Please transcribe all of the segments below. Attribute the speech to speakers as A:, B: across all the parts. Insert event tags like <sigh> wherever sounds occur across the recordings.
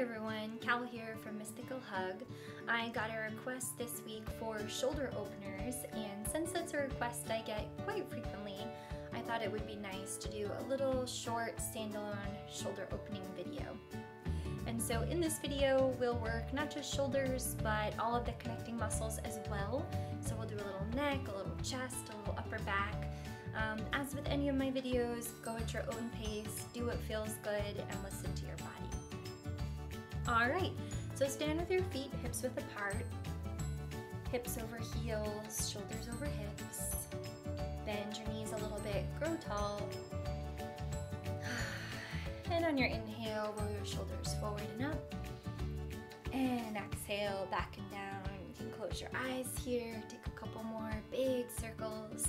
A: everyone, Kali here from Mystical Hug. I got a request this week for shoulder openers and since that's a request I get quite frequently, I thought it would be nice to do a little short standalone shoulder opening video. And so in this video we'll work not just shoulders but all of the connecting muscles as well. So we'll do a little neck, a little chest, a little upper back. Um, as with any of my videos, go at your own pace, do what feels good, and listen to your body. Alright, so stand with your feet hips width apart, hips over heels, shoulders over hips. Bend your knees a little bit, grow tall. <sighs> And on your inhale, roll your shoulders forward and up. And exhale, back and down. You can close your eyes here, take a couple more big circles.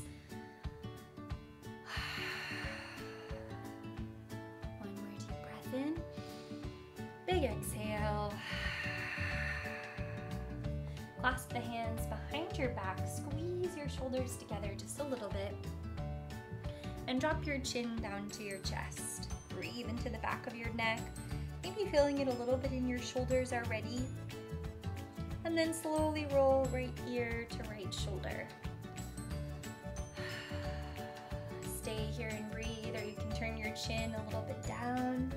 A: Your back, squeeze your shoulders together just a little bit, and drop your chin down to your chest. Breathe into the back of your neck, maybe feeling it a little bit in your shoulders already. And then slowly roll right ear to right shoulder. <sighs> Stay here and breathe, or you can turn your chin a little bit down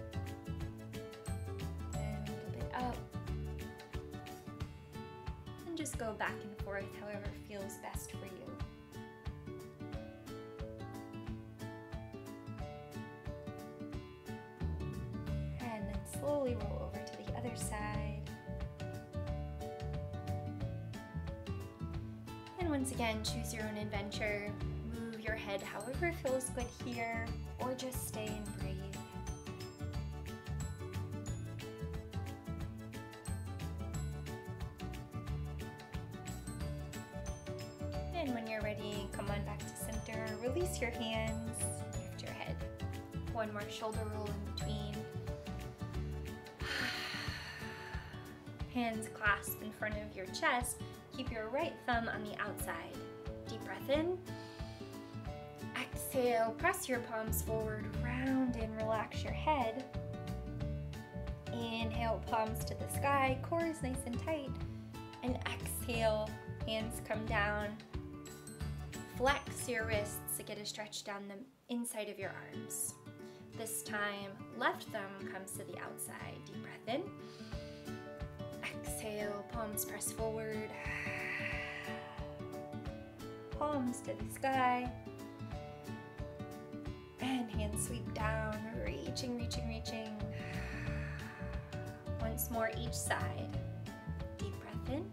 A: just go back and forth however feels best for you. And then slowly roll over to the other side. And once again, choose your own adventure. Move your head however feels good here, or just stay and breathe. And when you're ready, come on back to center. Release your hands, lift your head. One more shoulder roll in between. <sighs> Hands clasped in front of your chest. Keep your right thumb on the outside. Deep breath in. Exhale, press your palms forward, round and relax your head. Inhale, palms to the sky, core is nice and tight. And exhale, hands come down, Flex your wrists to get a stretch down the inside of your arms. This time, left thumb comes to the outside. Deep breath in. Exhale, palms press forward. Palms to the sky. And hands sweep down, reaching, reaching, reaching. Once more each side. Deep breath in.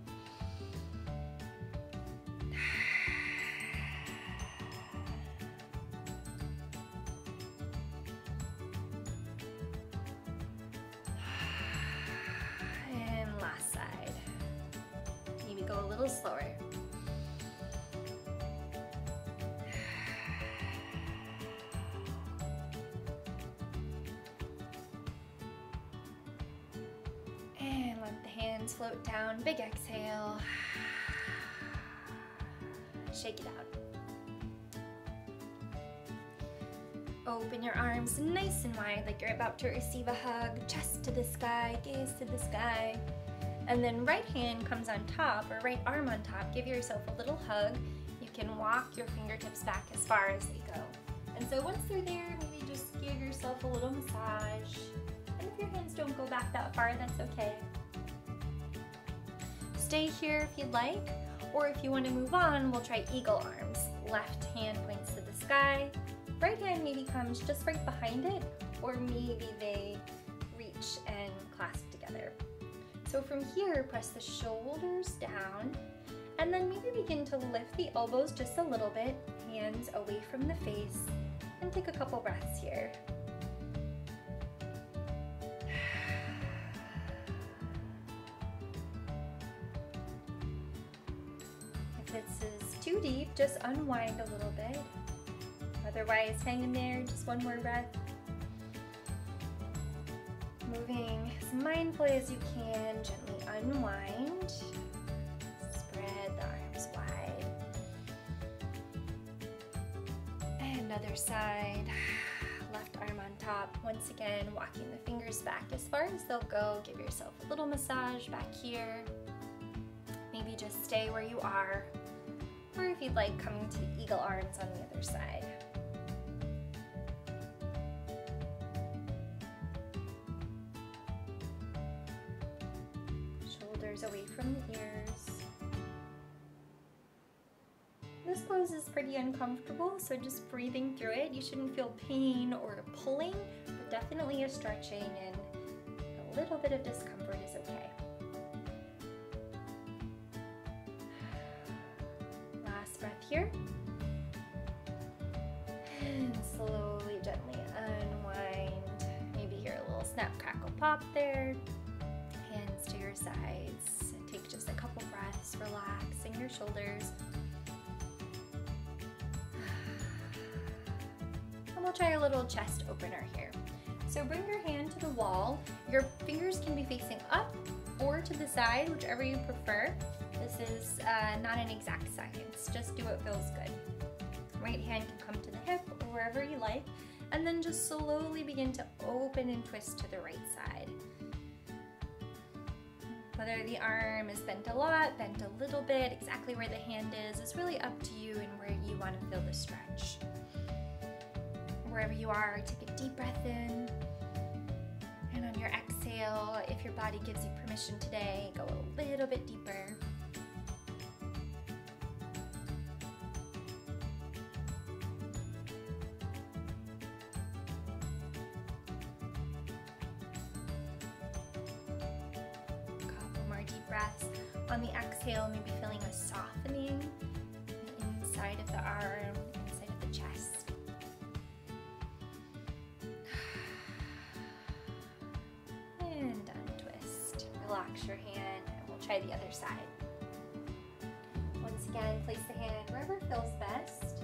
A: Little slower. And let the hands float down, big exhale. Shake it out. Open your arms nice and wide like you're about to receive a hug. Chest to the sky, gaze to the sky. And then right hand comes on top, or right arm on top. Give yourself a little hug. You can walk your fingertips back as far as they go. And so once they're there, maybe just give yourself a little massage. And if your hands don't go back that far, that's okay. Stay here if you'd like, or if you want to move on, we'll try eagle arms. Left hand points to the sky. Right hand maybe comes just right behind it, or maybe they reach and clasp together. So from here, press the shoulders down and then maybe begin to lift the elbows just a little bit, hands away from the face, and take a couple breaths here. If this is too deep, just unwind a little bit. Otherwise, hang in there, just one more breath mindfully as you can, gently unwind. Spread the arms wide. And other side, <sighs> left arm on top. Once again, walking the fingers back as far as they'll go. Give yourself a little massage back here. Maybe just stay where you are. Or if you'd like, coming to eagle arms on the other side. Pose is pretty uncomfortable, so just breathing through it. You shouldn't feel pain or pulling, but definitely a stretching and a little bit of discomfort is okay. Last breath here. And slowly, gently unwind. Maybe hear a little snap, crackle, pop there. Hands to your sides. Take just a couple breaths, relaxing your shoulders. And we'll try a little chest opener here. So bring your hand to the wall. Your fingers can be facing up or to the side, whichever you prefer. This is uh, not an exact science, just do what feels good. Right hand can come to the hip or wherever you like, and then just slowly begin to open and twist to the right side. Whether the arm is bent a lot, bent a little bit, exactly where the hand is, is really up to you and where you want to feel the stretch wherever you are, take a deep breath in. And on your exhale, if your body gives you permission today, go a little bit deeper. Couple more deep breaths. On the exhale, maybe feeling a softening inside of the arm, relax your hand and we'll try the other side. Once again, place the hand wherever feels best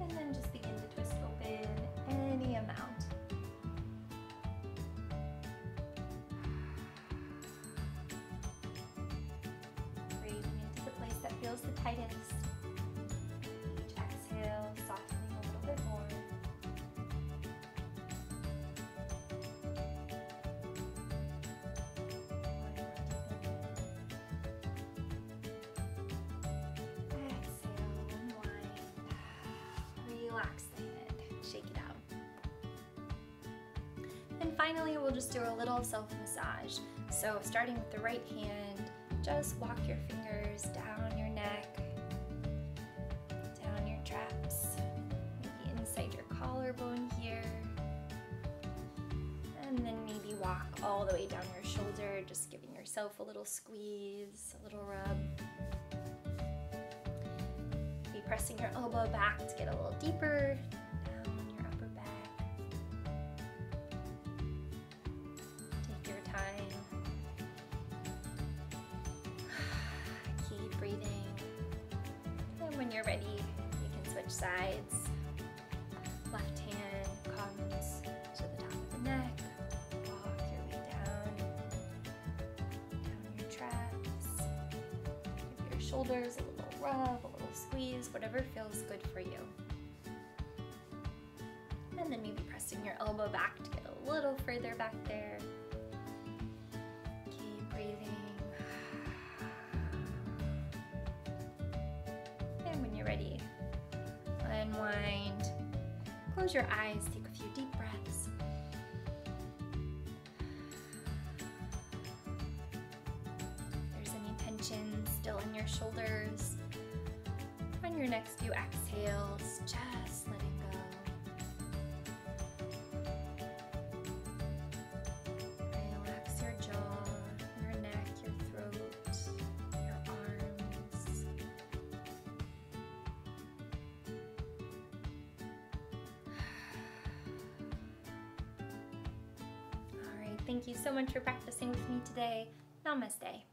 A: and then just begin to twist open any amount. Breathing into the place that feels the tightest. Finally, we'll just do a little self-massage. So starting with the right hand, just walk your fingers down your neck, down your traps, maybe inside your collarbone here. And then maybe walk all the way down your shoulder, just giving yourself a little squeeze, a little rub Be pressing your elbow back to get a little deeper when you're ready, you can switch sides. Left hand comes to the top of the neck. Walk your way down, down your traps. Give your shoulders a little rub, a little squeeze, whatever feels good for you. And then maybe pressing your elbow back to get a little further back there. Unwind. Close your eyes, take a few deep breaths. If there's any tension still in your shoulders, on your next few exhales, just thank you so much for practicing with me today. Namaste.